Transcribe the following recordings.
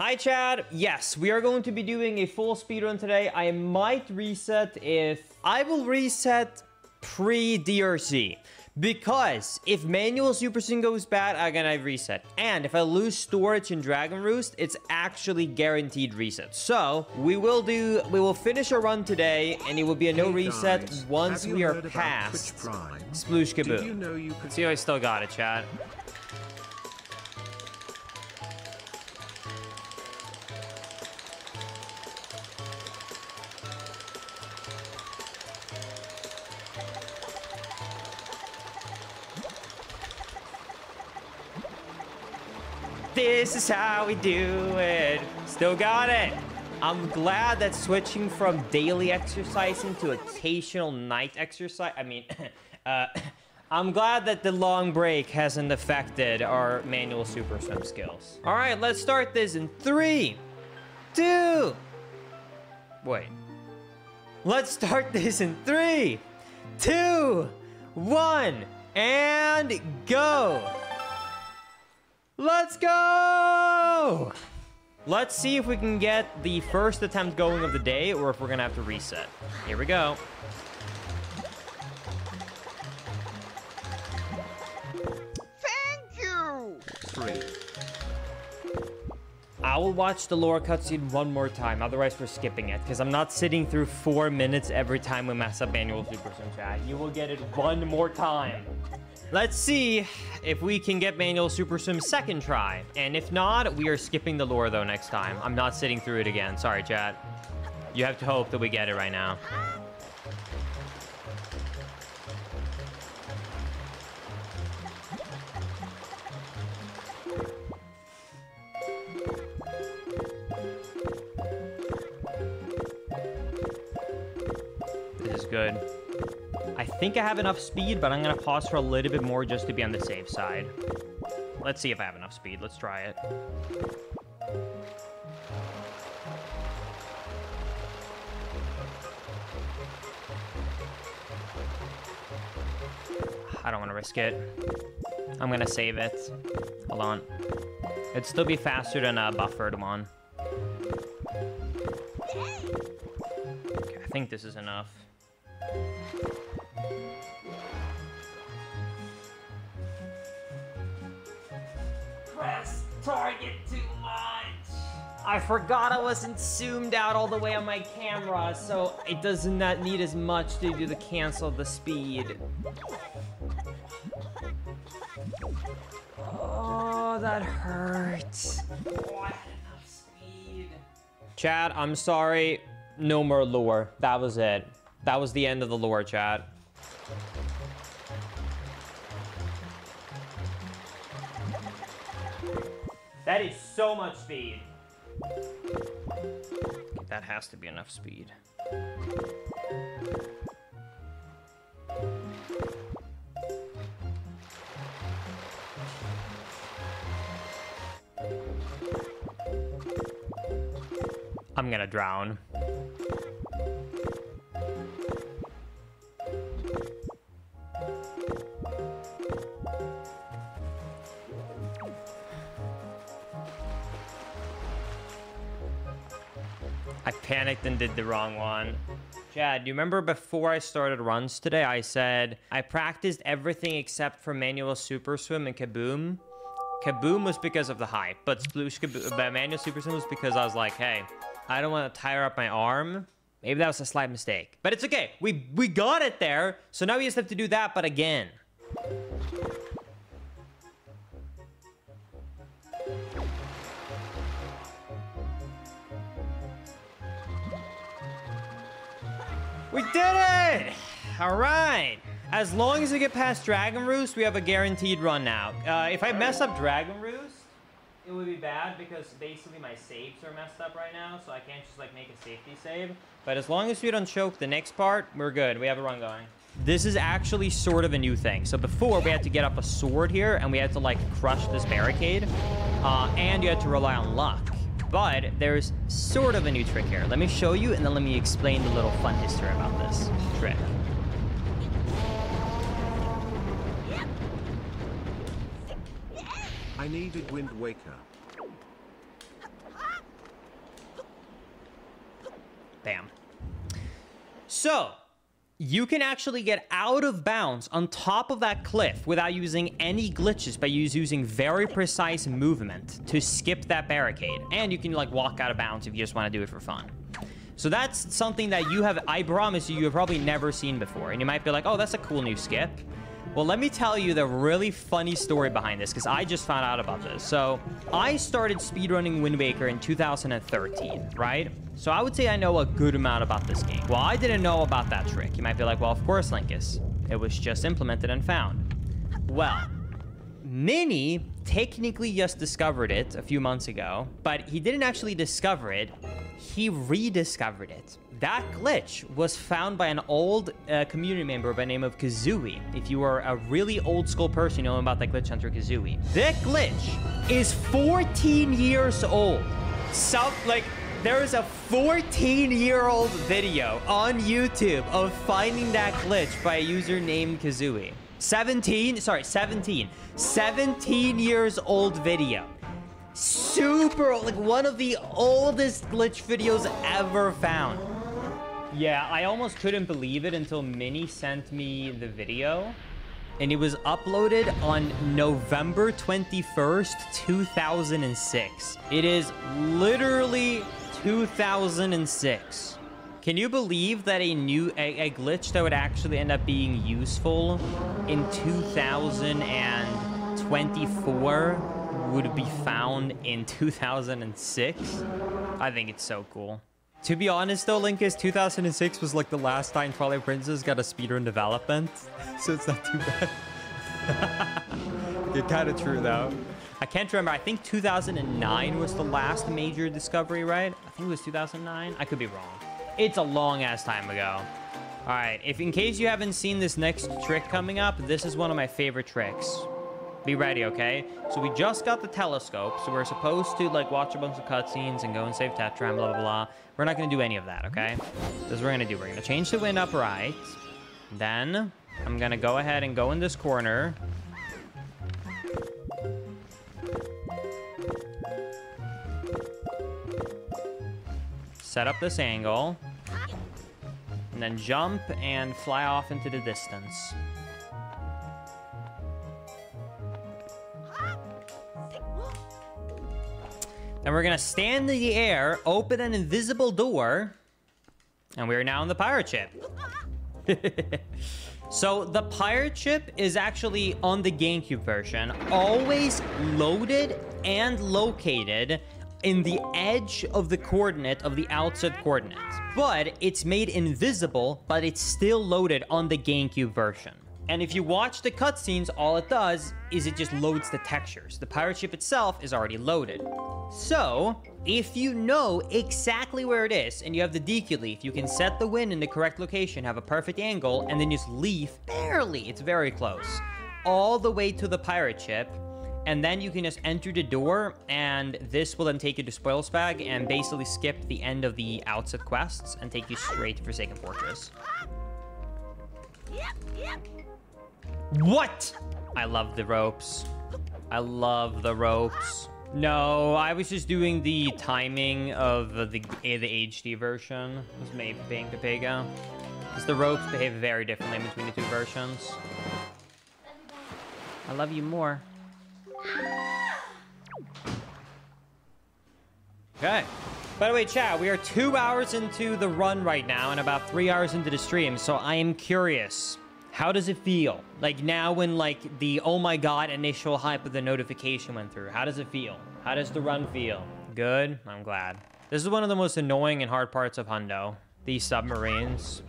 Hi, chat. Yes, we are going to be doing a full speedrun today. I might reset if... I will reset pre-DRC. Because if manual Super Swim goes bad, I'm gonna reset. And if I lose storage in Dragon Roost, it's actually guaranteed reset. So we will do, we will finish our run today, and it will be a no Hey reset guys, once we are past? Sploosh Did you know you See, I still got it, chat. This is how we do it. Still got it. I'm glad that switching from daily exercising to occasional night exercise. I mean, uh, I'm glad that the long break hasn't affected our manual super swim skills. All right, let's start this in three, two. Wait. Let's start this in three, two, one, and go. Let's go! Let's see if we can get the first attempt going of the day or if we're gonna have to reset. Here we go. I will watch the lore cutscene one more time, otherwise we're skipping it, because I'm not sitting through four minutes every time we mess up manual Super Swim chat. You will get it one more time. Let's see if we can get manual Super swim second try. And if not, we are skipping the lore though next time. I'm not sitting through it again. Sorry, chat. You have to hope that we get it right now. Good. I think I have enough speed, but I'm gonna pause for a little bit more just to be on the safe side. Let's see if I have enough speed. Let's try it. I don't want to risk it. I'm gonna save it. Hold on. It'd still be faster than a buffered one. Okay, I think this is enough. Forgot I wasn't zoomed out all the way on my camera, so it does not need as much to do the cancel the speed. Oh, that hurts. chat, I'm sorry. No more lore. That was it. That was the end of the lore, chat. That is so much speed. That has to be enough speed. I'm gonna drown. Panicked and did the wrong one. chat, do you remember before I started runs today, I said I practiced everything except for manual super swim and kaboom. Kaboom was because of the hype, but sploosh kaboom, but manual super swim was because I was like, hey, I don't want to tire up my arm. Maybe that was a slight mistake, but it's okay. We we got it there, so now we just have to do that, but again. We did it! All right. As long as we get past Dragon Roost, we have a guaranteed run now. Uh, if I mess up Dragon Roost, it would be bad because basically my saves are messed up right now, so I can't just like make a safety save. But as long as we don't choke the next part, we're good. We have a run going. This is actually sort of a new thing. So before, we had to get up a sword here, and we had to like crush this barricade, uh, and you had to rely on luck. But there's sort of a new trick here. Let me show you, and then let me explain the little fun history about this trick. I needed Wind Waker. Bam. So, you can actually get out of bounds on top of that cliff without using any glitches by using very precise movement to skip that barricade. And you can like walk out of bounds if you just want to do it for fun. So that's something that you have, I promise you, you have probably never seen before. And you might be like, oh, that's a cool new skip. Well, let me tell you the really funny story behind this, because I just found out about this. So, I started speedrunning Wind Waker in 2013, right? So I would say I know a good amount about this game. Well, I didn't know about that trick. You might be like, well, of course, Linkus. It was just implemented and found. Well, Mini technically just discovered it a few months ago, but he didn't actually discover it. He rediscovered it. That glitch was found by an old uh, community member by name of Kazooie. If you are a really old school person, you know about that glitch hunter Kazooie. That glitch is 14 years old. Some, like, there is a 14 year old video on YouTube of finding that glitch by a user named Kazooie. 17, sorry, 17. 17 years old video. Super, like one of the oldest glitch videos ever found. Yeah, I almost couldn't believe it until Mini sent me the video. And it was uploaded on November 21st, 2006. It is literally 2006. Can you believe that a new a, a, glitch that would actually end up being useful in 2024 would be found in 2006? I think it's so cool. To be honest though, Linkus, 2006 was like the last time Twilight Princess got a speedrun development, so it's not too bad. You're kind of true though. I can't remember. I think 2009 was the last major discovery, right? I think it was 2009. I could be wrong. It's a long ass time ago. All right, if in case you haven't seen this next trick coming up, this is one of my favorite tricks. Be ready, okay? So we just got the telescope, so we're supposed to like watch a bunch of cutscenes and go and save Tetra and blah, blah, blah. We're not gonna do any of that, okay? This is what we're gonna do. We're gonna change the wind upright. Then I'm gonna go ahead and go in this corner. set up this angle, and then jump and fly off into the distance. Then we're gonna stand in the air, open an invisible door, and we are now in the pirate ship. so the pirate ship is actually on the GameCube version, always loaded and located in the edge of the coordinate of the outside coordinate. But it's made invisible, but it's still loaded on the GameCube version. And if you watch the cutscenes, all it does is it just loads the textures. The pirate ship itself is already loaded. So, if you know exactly where it is and you have the Deku Leaf, you can set the wind in the correct location, have a perfect angle, and then just leaf barely, it's very close, all the way to the pirate ship and then you can just enter the door, and this will then take you to Spoilsbag and basically skip the end of the outset quests and take you straight to Forsaken Fortress. What? I love the ropes. I love the ropes. No, I was just doing the timing of the the, the HD version. It was maybe being Pepega. Because the ropes behave very differently between the two versions. I love you more. Okay. By the way, chat, we are two hours into the run right now and about three hours into the stream, so I am curious. How does it feel? Like now when like the oh my god initial hype of the notification went through, how does it feel? How does the run feel? Good? I'm glad. This is one of the most annoying and hard parts of Hundo. These submarines.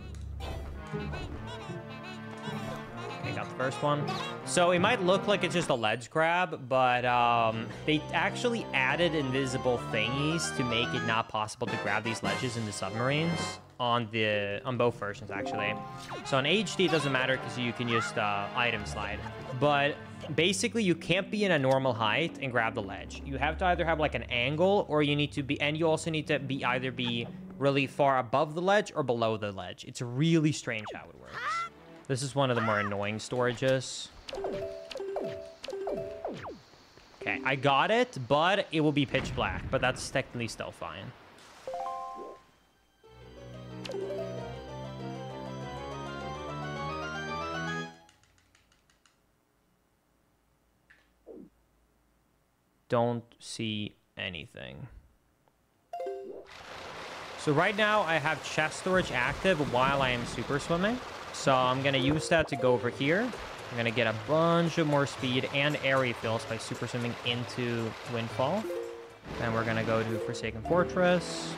Okay, got the first one. So it might look like it's just a ledge grab, but um, they actually added invisible thingies to make it not possible to grab these ledges in the submarines on the on both versions actually. So on HD it doesn't matter because you can just uh, item slide, but basically you can't be in a normal height and grab the ledge. You have to either have like an angle or you need to be, and you also need to be either be really far above the ledge or below the ledge. It's really strange how it works. This is one of the more annoying storages. Okay, I got it, but it will be pitch black, but that's technically still fine. Don't see anything. So right now I have chest storage active while I am super swimming. So I'm going to use that to go over here. I'm going to get a bunch of more speed and air fills by super swimming into Windfall. Then we're going to go to Forsaken Fortress.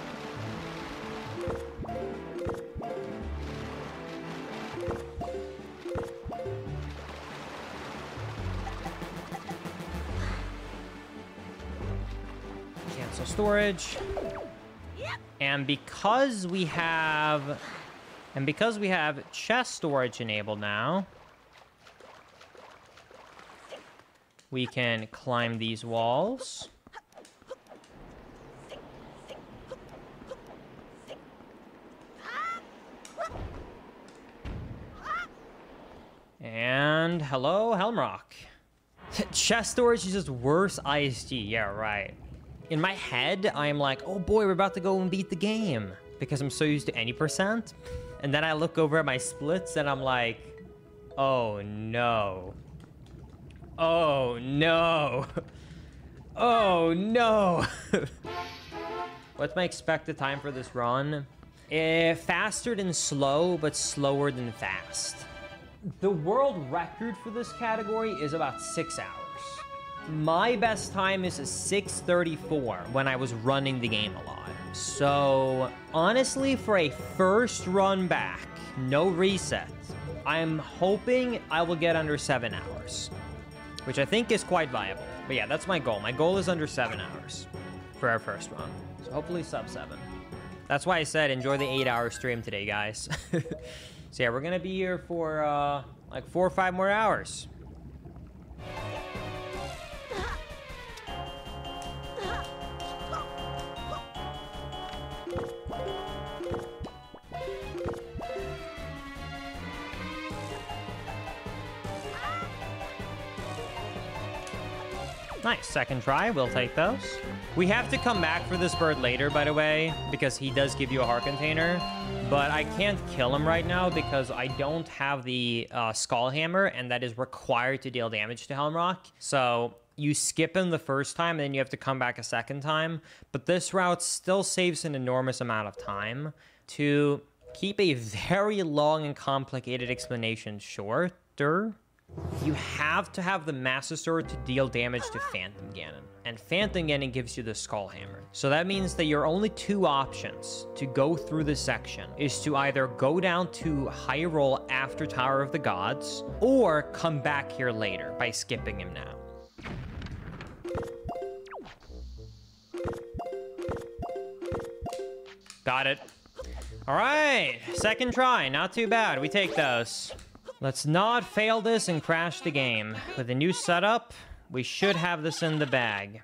Cancel storage. And because we have... And because we have chest storage enabled now, we can climb these walls. And hello, Helmaroc. Chest storage is just worse ISG. Yeah, right. In my head, I'm like, oh boy, we're about to go and beat the game because I'm so used to any percent. And then I look over at my splits and I'm like, oh no. Oh no. Oh no. What's my expected time for this run? Eh, faster than slow, but slower than fast. The world record for this category is about six hours. My best time is a 634 when I was running the game a lot. So honestly, for a first run back, no reset, I'm hoping I will get under seven hours, which I think is quite viable. But yeah, that's my goal. My goal is under seven hours for our first run. So hopefully sub seven. That's why I said enjoy the eight hour stream today, guys. so yeah, we're gonna be here for uh, like four or five more hours. Nice, second try, we'll take those. We have to come back for this bird later, by the way, because he does give you a heart container. But I can't kill him right now because I don't have the uh, Skull Hammer, and that is required to deal damage to Helmaroc. So you skip him the first time, and then you have to come back a second time. But this route still saves an enormous amount of time to keep a very long and complicated explanation shorter. You have to have the Master Sword to deal damage to Phantom Ganon. And Phantom Ganon gives you the Skull Hammer. So that means that your only two options to go through this section is to either go down to Hyrule after Tower of the Gods, or come back here later by skipping him now. Got it. All right, second try, not too bad. We take those. Let's not fail this and crash the game. With a new setup, we should have this in the bag.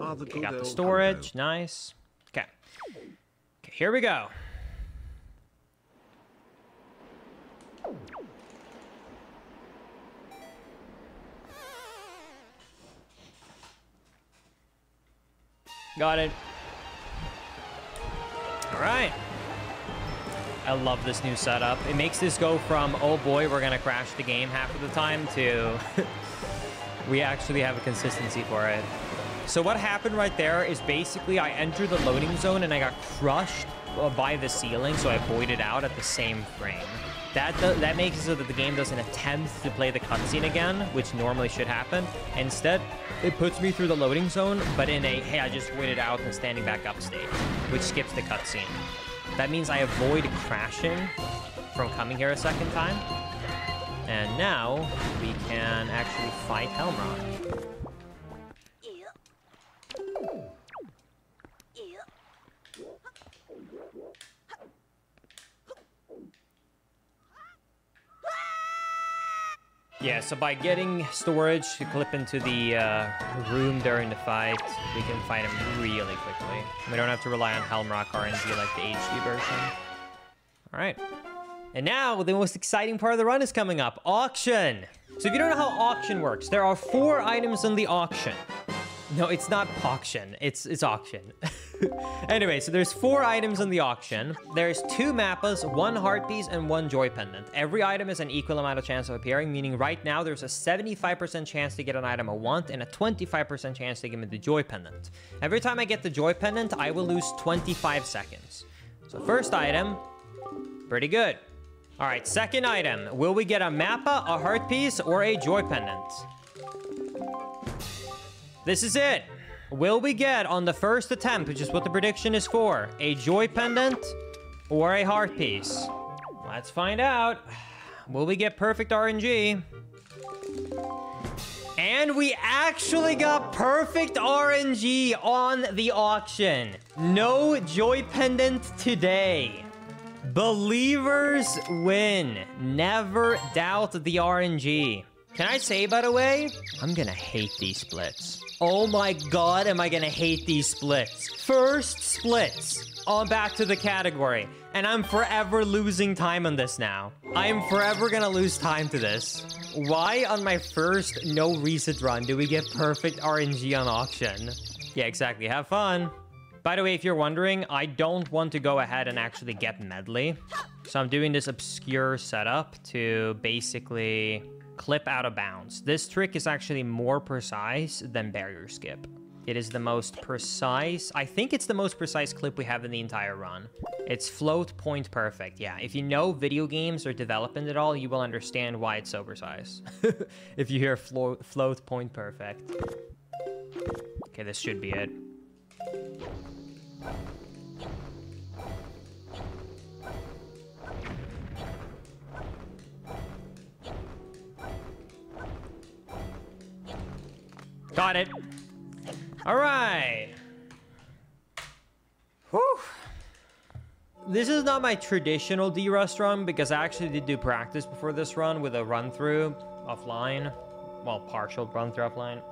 Okay, got the storage, nice. Okay. Okay, here we go. Got it. All right. I love this new setup. It makes this go from, oh boy, we're gonna crash the game half of the time, to we actually have a consistency for it. So what happened right there is basically I entered the loading zone and I got crushed uh, by the ceiling, so I voided out at the same frame. That, that makes it so that the game doesn't attempt to play the cutscene again, which normally should happen. Instead, it puts me through the loading zone, but in a, hey, I just voided out and standing back up state, which skips the cutscene. That means I avoid crashing from coming here a second time. And now we can actually fight Helmaroc. Yeah, so by getting storage to clip into the uh, room during the fight, we can fight him really quickly. We don't have to rely on Helmaroc RNG like the HD version. All right. And now, the most exciting part of the run is coming up. Auction! So if you don't know how auction works, there are four items in the auction. No, it's not auction. It's it's auction. anyway, so there's four items in the auction. There's two mappas, one heart piece, and one joy pendant. Every item is an equal amount of chance of appearing, meaning right now there's a 75% chance to get an item I want and a 25% chance to get me the joy pendant. Every time I get the joy pendant, I will lose 25 seconds. So first item, pretty good. All right, second item. Will we get a mappa, a heart piece, or a joy pendant? This is it. Will we get on the first attempt, which is what the prediction is for, a joy pendant or a heart piece? Let's find out. Will we get perfect RNG? And we actually got perfect RNG on the auction. No joy pendant today. Believers win. Never doubt the RNG. Can I say, by the way, I'm gonna hate these splits. Oh my god, am I gonna hate these splits. First splits on back to the category. And I'm forever losing time on this now. I am forever gonna lose time to this. Why on my first no reset run do we get perfect RNG on auction? Yeah, exactly. Have fun. By the way, if you're wondering, I don't want to go ahead and actually get Medli. So I'm doing this obscure setup to basically clip out of bounds. This trick is actually more precise than barrier skip. It is the most precise, I think it's the most precise clip we have in the entire run. It's float point perfect, yeah. If you know video games or development at all, you will understand why it's so precise. if you hear flo float point perfect. Okay, this should be it. Got it. All right. Whew. This is not my traditional D-Rust run because I actually did do practice before this run with a run-through offline. Well, partial run-through offline.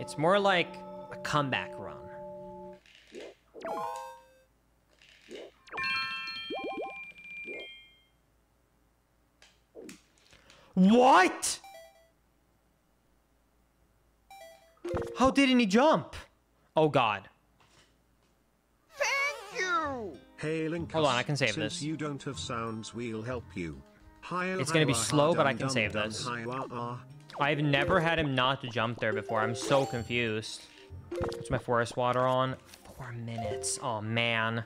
It's more like a comeback run. What? How didn't he jump? Oh god. Thank you. Hey, Link. Hold on, I can save Since this. you don't have sounds, we'll help you. Hi, It's gonna be slow, but I can dum, save this. hi, wah, ah. I've never had him not to jump there before. I'm so confused. What's my forest water on? Four minutes. Oh, man.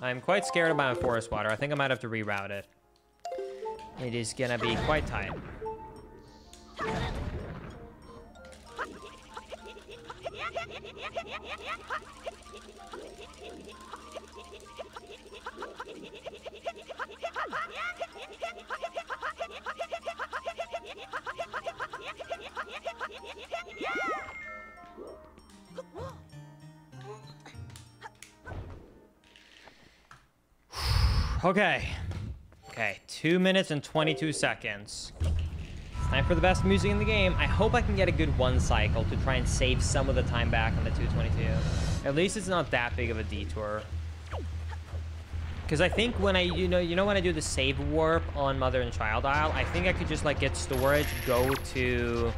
I'm quite scared about my forest water. I think I might have to reroute it. It is gonna be quite tight. Okay. Okay, two minutes and 22 seconds. Time for the best music in the game. I hope I can get a good one cycle to try and save some of the time back on the 222. At least it's not that big of a detour. Because I think when I, you know, you know when I do the save warp on Mother and Child Isle, I think I could just like get storage, go to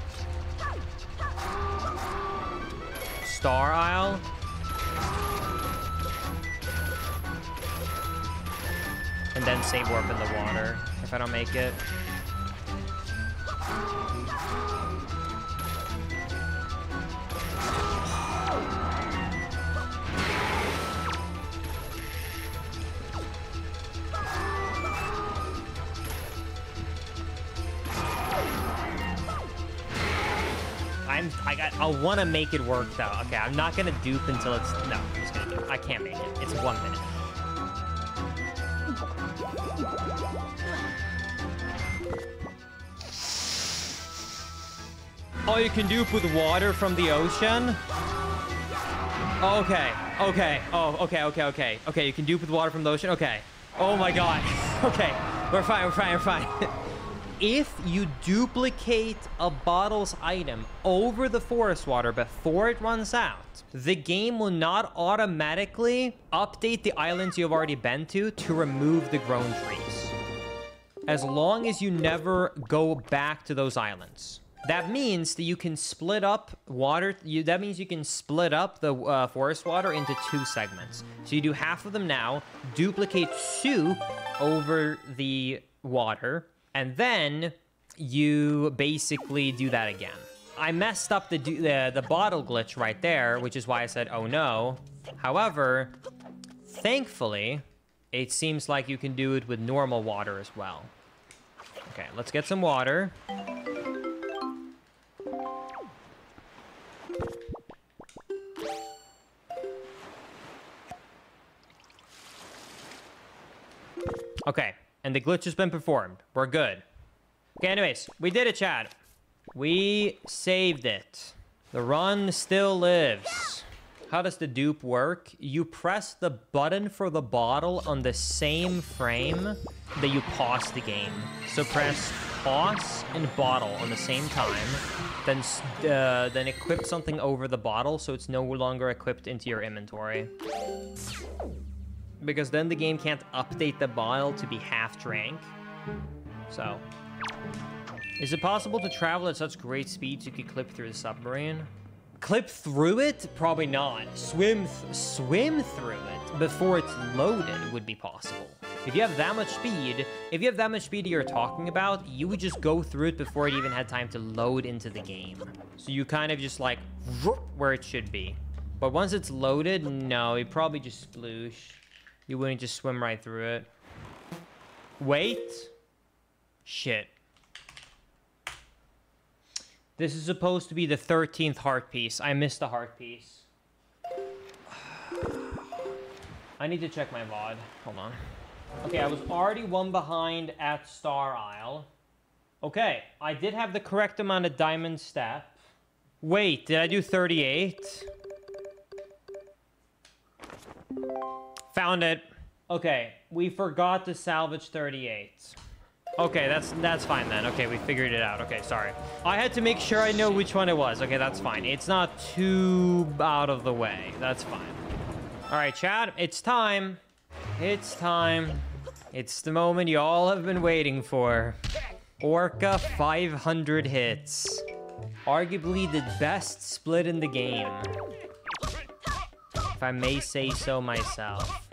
Star Isle, and then save warp in the water if I don't make it. I want to make it work though. Okay, I'm not gonna dupe until it's no. I'm just gonna dupe. I can't make it. It's one minute. Oh, you can dupe with water from the ocean? Okay, okay, oh, okay, okay, okay. Okay, you can dupe with water from the ocean? Okay. Oh my god. okay, we're fine, we're fine, we're fine. if you duplicate a bottle's item over the forest water before it runs out, the game will not automatically update the islands you've already been to to remove the grown trees. As long as you never go back to those islands. That means that you can split up water. You, that means you can split up the uh, forest water into two segments. So you do half of them now, duplicate soup over the water, and then you basically do that again. I messed up the, the, uh, the bottle glitch right there, which is why I said, oh no. However, thankfully, it seems like you can do it with normal water as well. Okay, let's get some water. Okay, and the glitch has been performed. We're good. Okay, anyways, we did it, chat. We saved it. The run still lives. How does the dupe work? You press the button for the bottle on the same frame that you pause the game. So press pause and bottle on the same time, then uh, then equip something over the bottle so it's no longer equipped into your inventory because then the game can't update the bottle to be half drank. So, is it possible to travel at such great speeds you could clip through the submarine? Clip through it? Probably not. Swim, th swim through it before it's loaded would be possible. If you have that much speed, if you have that much speed you're talking about, you would just go through it before it even had time to load into the game. So you kind of just like where it should be. But once it's loaded, no, it probably just sploosh. You wouldn't just swim right through it. Wait. Shit. This is supposed to be the 13th heart piece. I missed the heart piece. I need to check my VOD. Hold on. Okay, I was already one behind at Star Isle. Okay, I did have the correct amount of diamond step. Wait, did I do 38? Found it. Okay, we forgot to salvage 38. Okay, that's that's fine then. Okay, we figured it out. Okay, sorry. I had to make sure I know which one it was. Okay, that's fine. It's not too out of the way. That's fine. All right, chat, it's time. It's time. It's the moment you all have been waiting for. Orca 500 hits. Arguably the best split in the game. If I may say so myself.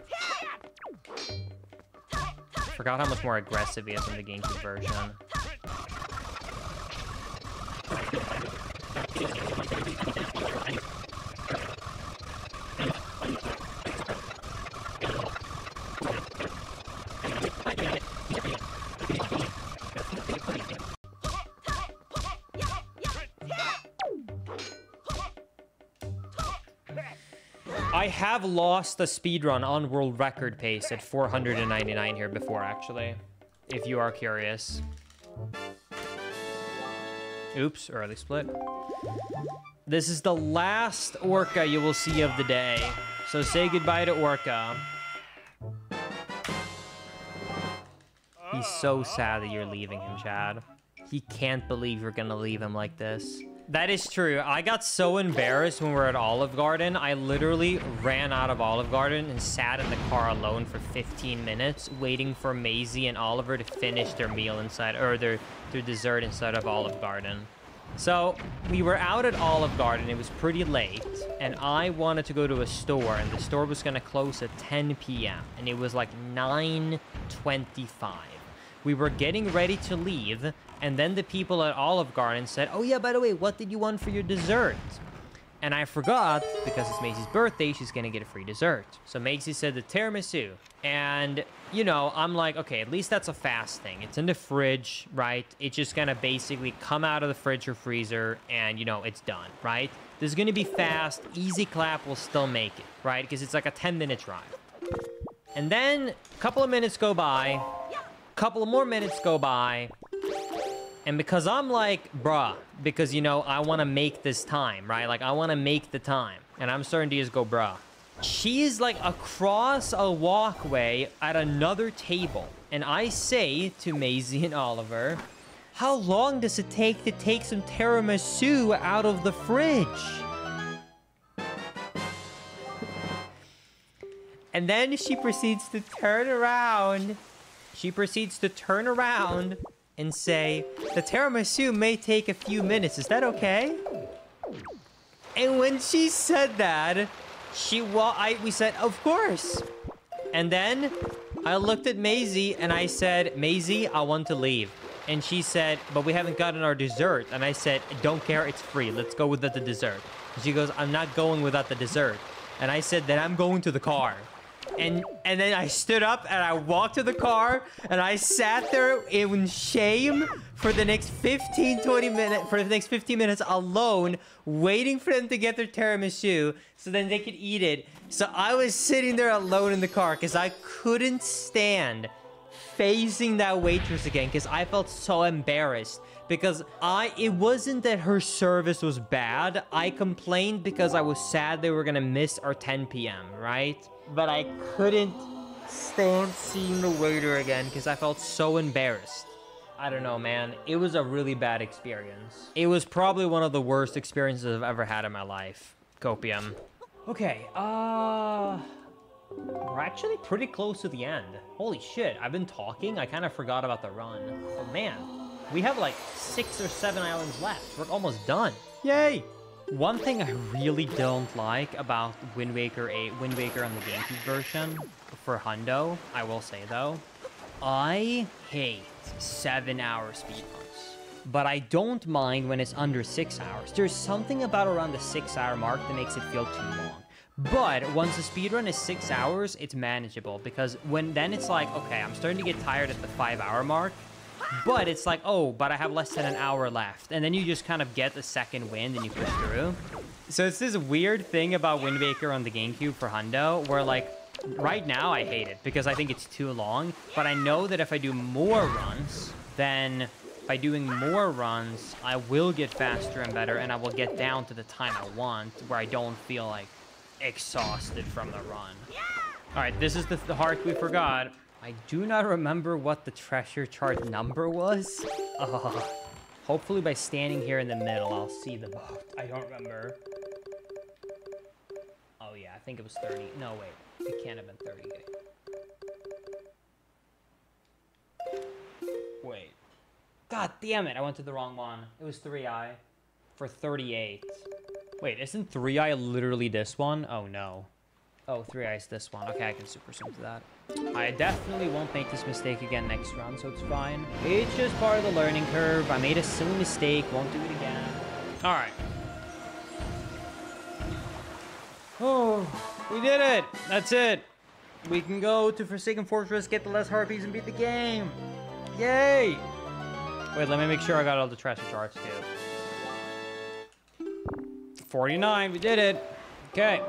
Forgot how much more aggressive he is in the GameCube version. I have lost the speedrun on world record pace at 499 here before, actually. If you are curious. Oops, early split. This is the last Orca you will see of the day. So say goodbye to Orca. He's so sad that you're leaving him, chat. He can't believe you're gonna leave him like this. That is true. I got so embarrassed when we were at Olive Garden. I literally ran out of Olive Garden and sat in the car alone for 15 minutes waiting for Maisie and Oliver to finish their meal inside, or their, their dessert inside of Olive Garden. So we were out at Olive Garden. It was pretty late, and I wanted to go to a store, and the store was going to close at 10 p.m., and it was like 9.25. We were getting ready to leave, and then the people at Olive Garden said, oh yeah, by the way, what did you want for your dessert? And I forgot, because it's Maisie's birthday, she's gonna get a free dessert. So Maisie said the tiramisu. And, you know, I'm like, okay, at least that's a fast thing. It's in the fridge, right? It's just gonna basically come out of the fridge or freezer and, you know, it's done, right? This is gonna be fast. Easy clap will still make it, right? Because it's like a 10 minute drive. And then a couple of minutes go by, couple of more minutes go by, and because I'm like, bruh, because, you know, I want to make this time, right? Like, I want to make the time. And I'm starting to just go, bruh. She's like across a walkway at another table. And I say to Maisie and Oliver, how long does it take to take some tiramisu out of the fridge? And then she proceeds to turn around. She proceeds to turn around and say, the tiramisu may take a few minutes. Is that okay? And when she said that, she wa- I we said, of course. And then I looked at Maisie and I said, Maisie, I want to leave. And she said, but we haven't gotten our dessert. And I said, don't care, it's free. Let's go without the dessert. And she goes, I'm not going without the dessert. And I said, then I'm going to the car. And and then I stood up and I walked to the car and I sat there in shame for the next 15, 20 minutes, for the next 15 minutes alone, waiting for them to get their tiramisu so then they could eat it. So I was sitting there alone in the car because I couldn't stand facing that waitress again because I felt so embarrassed because I it wasn't that her service was bad. I complained because I was sad they were gonna miss our 10 p.m. right? But I couldn't stand seeing the waiter again because I felt so embarrassed. I don't know, man. It was a really bad experience. It was probably one of the worst experiences I've ever had in my life. Copium. Okay, uh... We're actually pretty close to the end. Holy shit, I've been talking, I kind of forgot about the run. But man, we have like six or seven islands left. We're almost done. Yay! One thing I really don't like about Wind Waker 8, Wind Waker on the GameCube version for Hundo, I will say though, I hate seven hour speedruns. But I don't mind when it's under six hours. There's something about around the six hour mark that makes it feel too long. But once the speedrun is six hours, it's manageable because when then it's like, okay, I'm starting to get tired at the five hour mark. But it's like, oh, but I have less than an hour left. And then you just kind of get the second wind and you push through. So it's this weird thing about Wind Waker on the GameCube for Hundo where like right now I hate it because I think it's too long. But I know that if I do more runs, then by doing more runs, I will get faster and better and I will get down to the time I want where I don't feel like exhausted from the run. All right, this is the, the heart we forgot. I do not remember what the treasure chart number was. Uh, hopefully by standing here in the middle, I'll see the boat. I don't remember. Oh yeah, I think it was 30. No, wait. It can't have been 30. Wait. God damn it, I went to the wrong one. It was 3i for 38. Wait, isn't 3i literally this one? Oh no. Oh, 3i this one. Okay, I can super zoom to that. I definitely won't make this mistake again next round, so it's fine. It's just part of the learning curve. I made a silly mistake, won't do it again. All right. Oh, we did it. That's it. We can go to Forsaken Fortress, get the less harpies, and beat the game. Yay! Wait, let me make sure I got all the treasure charts, too. 49, we did it. Okay.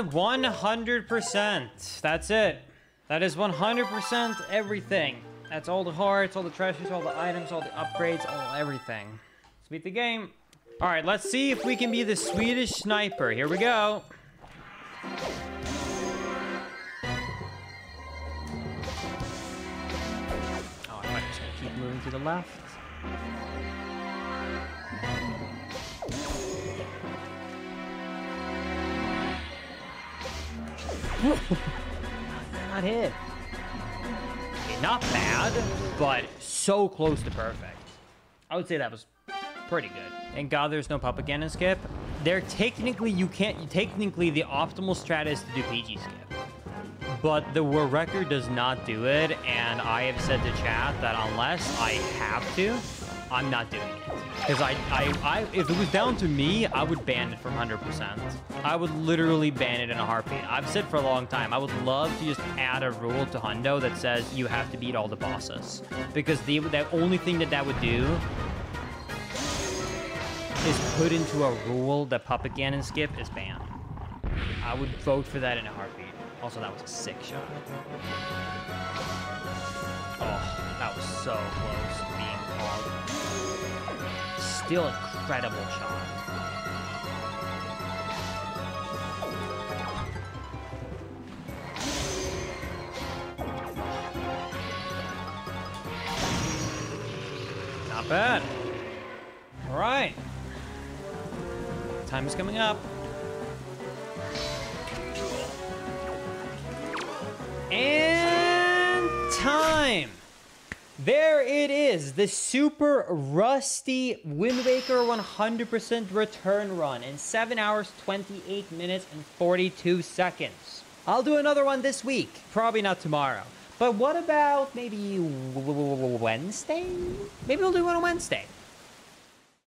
And 100%. That's it. That is 100% everything. That's all the hearts, all the treasures, all the items, all the upgrades, all everything. Let's beat the game. All right, let's see if we can be the Swedish sniper. Here we go. Oh, I'm just keep moving to the left. Not hit. Okay, not bad, but so close to perfect. I would say that was pretty good. Thank God there's no Puppet Ganon skip. There technically you can't. Technically, the optimal strat is to do PG skip, but the world record does not do it. And I have said to chat that unless I have to, I'm not doing it. Because I, I, I, if it was down to me, I would ban it from 100%. I would literally ban it in a heartbeat. I've said for a long time, I would love to just add a rule to Hundo that says you have to beat all the bosses. Because the, the only thing that that would do is put into a rule that Puppet Ganon skip is banned. I would vote for that in a heartbeat. Also, that was a sick shot. Oh, that was so close to being called. Still incredible shot. Not bad. All right. Time is coming up. There it is, the super rusty Wind Waker 100% return run in 7 hours, 28 minutes, and 42 seconds. I'll do another one this week, probably not tomorrow. But what about maybe Wednesday? Maybe we'll do one on Wednesday.